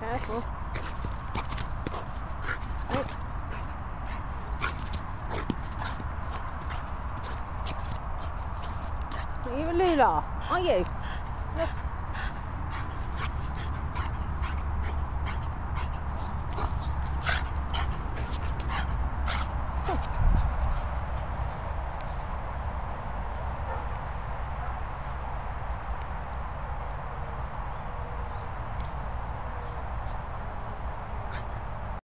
Careful. Are you a Lula? Are you? Look.